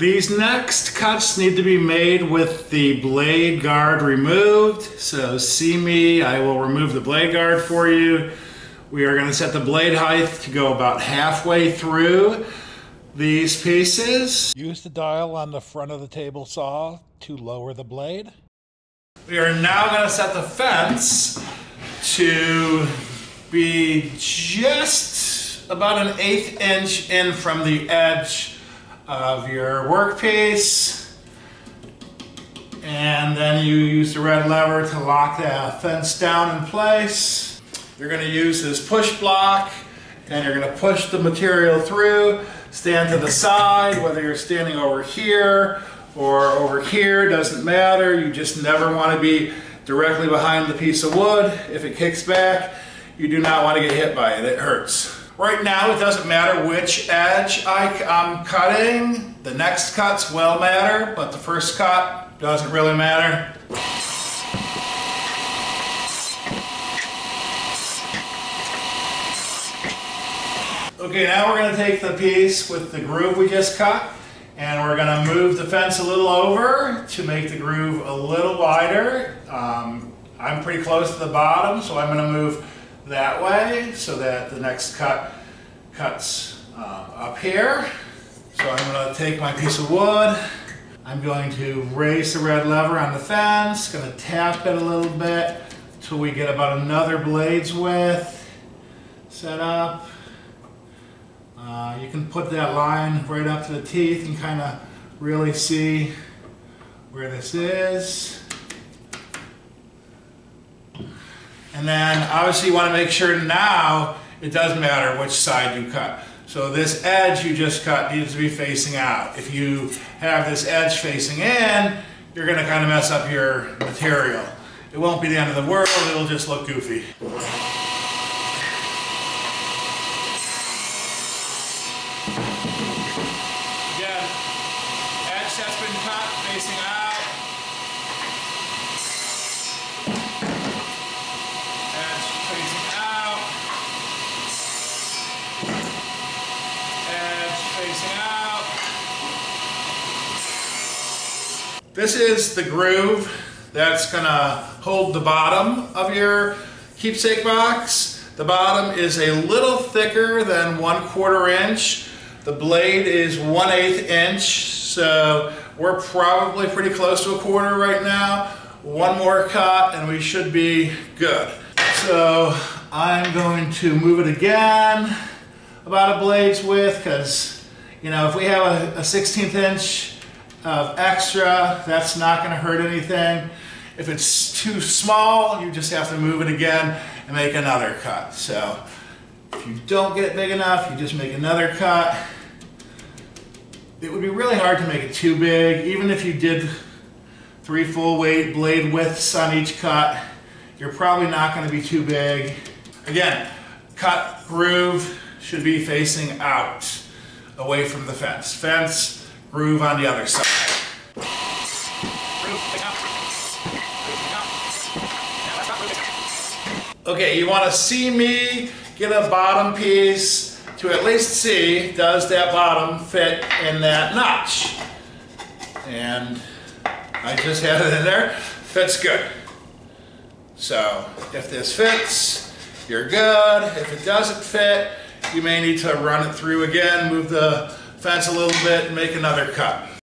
These next cuts need to be made with the blade guard removed. So see me, I will remove the blade guard for you. We are gonna set the blade height to go about halfway through these pieces. Use the dial on the front of the table saw to lower the blade. We are now gonna set the fence to be just about an eighth inch in from the edge of your workpiece. And then you use the red lever to lock that fence down in place. You're gonna use this push block and you're gonna push the material through, stand to the side, whether you're standing over here or over here, doesn't matter. You just never wanna be directly behind the piece of wood. If it kicks back, you do not wanna get hit by it, it hurts. Right now, it doesn't matter which edge I, am cutting. The next cuts will matter, but the first cut doesn't really matter. Okay, now we're gonna take the piece with the groove we just cut and we're gonna move the fence a little over to make the groove a little wider. Um, I'm pretty close to the bottom, so I'm gonna move that way so that the next cut cuts uh, up here. So I'm going to take my piece of wood. I'm going to raise the red lever on the fence, going to tap it a little bit until we get about another blade's width set up. Uh, you can put that line right up to the teeth and kind of really see where this is. And then obviously you want to make sure now it doesn't matter which side you cut. So this edge you just cut needs to be facing out. If you have this edge facing in, you're going to kind of mess up your material. It won't be the end of the world, it'll just look goofy. Again, edge that's been cut facing out. Edge facing out. Edge facing out. This is the groove that's gonna hold the bottom of your keepsake box. The bottom is a little thicker than one quarter inch. The blade is one eighth inch, so we're probably pretty close to a quarter right now. One more cut and we should be good. So I'm going to move it again about a blade's width because, you know, if we have a, a 16th inch of extra, that's not going to hurt anything. If it's too small, you just have to move it again and make another cut. So if you don't get it big enough, you just make another cut. It would be really hard to make it too big, even if you did three full weight blade widths on each cut, you're probably not going to be too big. Again, cut groove should be facing out, away from the fence. Fence, groove on the other side. Okay, you want to see me get a bottom piece to at least see does that bottom fit in that notch. And I just had it in there, fits good. So if this fits, you're good. If it doesn't fit, you may need to run it through again, move the fence a little bit and make another cut.